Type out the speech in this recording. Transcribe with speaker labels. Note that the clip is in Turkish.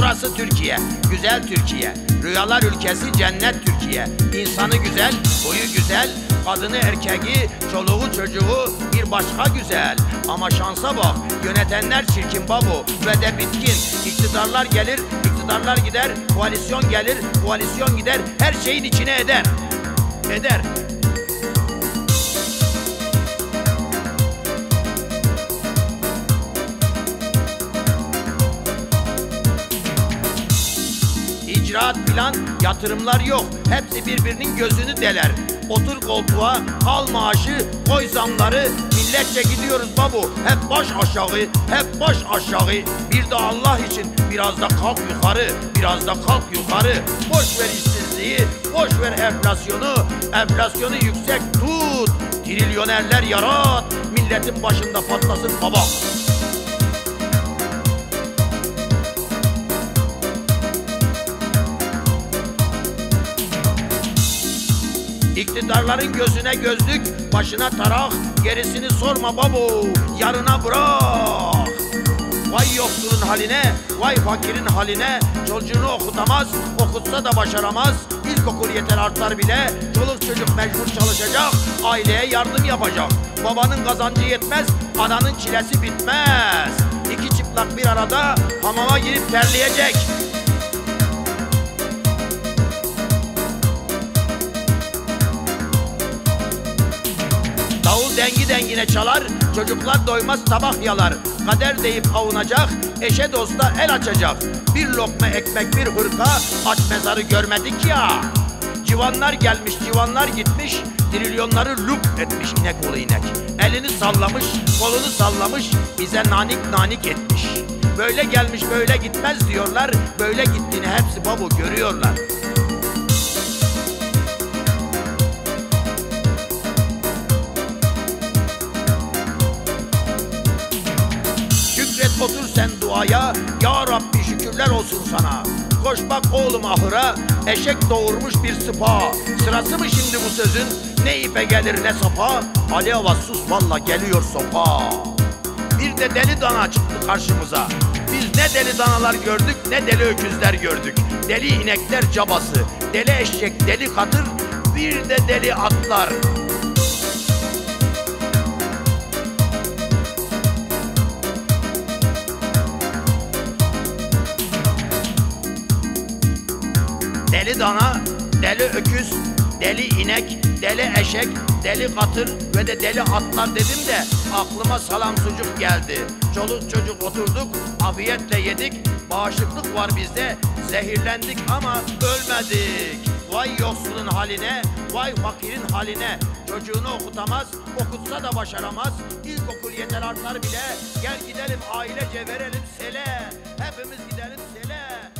Speaker 1: Burası Türkiye, güzel Türkiye. Rüyalar ülkesi cennet Türkiye. İnsanı güzel, boyu güzel, kadını erkeği, çoluğu çocuğu bir başka güzel. Ama şansa bak, yönetenler çirkin babu ve de bitkin. İktidarlar gelir, iktidarlar gider, koalisyon gelir, koalisyon gider, her şeyin içine eder. Eder. İcraat plan, yatırımlar yok. Hepsi birbirinin gözünü deler. Otur koltuğa, al maaşı, koy zamları. Milletçe gidiyoruz babu. Hep baş aşağı, hep baş aşağı. Bir de Allah için biraz da kalk yukarı, biraz da kalk yukarı. Boş ver işsizliği, boş ver enflasyonu. Enflasyonu yüksek tut. Trilyonerler yarat. Milletin başında patlasın baba. İktidarların gözüne gözlük, başına tarak, gerisini sorma babu, yarına bırak. Vay yoksulun haline, vay fakirin haline, çocuğunu okutamaz, okutsa da başaramaz. İlkokul yeter artar bile, çoluk çocuk mecbur çalışacak, aileye yardım yapacak. Babanın kazancı yetmez, ananın çilesi bitmez. İki çıplak bir arada hamama girip terleyecek. Dengi dengine çalar, çocuklar doymaz tabak yalar. Kader deyip avunacak, eşe dosta el açacak. Bir lokma ekmek bir hırka, aç mezarı görmedik ya. Civanlar gelmiş, civanlar gitmiş, trilyonları lup etmiş inek oğlu inek. Elini sallamış, kolunu sallamış, bize nanik nanik etmiş. Böyle gelmiş böyle gitmez diyorlar, böyle gittiğini hepsi babu görüyorlar. Otur sen duaya Ya Rabbi şükürler olsun sana. Koş bak oğlum ahıra Eşek doğurmuş bir sıpa. Sırası mı şimdi bu sözün? Ne ipe gelir ne sapa? Ali Ağa sus valla geliyor sopa. Bir de deli dana çıktı karşımıza. Biz ne deli danalar gördük ne deli öküzler gördük. Deli inekler cabası Deli eşek deli katır Bir de deli atlar Deli dana, deli öküz, deli inek, deli eşek, deli katır ve de deli atlar dedim de aklıma salam sucuk geldi. Çoluk çocuk oturduk, afiyetle yedik, bağışıklık var bizde, zehirlendik ama ölmedik. Vay yoksulun haline, vay fakirin haline. Çocuğunu okutamaz, okutsa da başaramaz. İlkokul yeter artar bile. Gel gidelim ailece verelim sele. Hepimiz gidelim sele.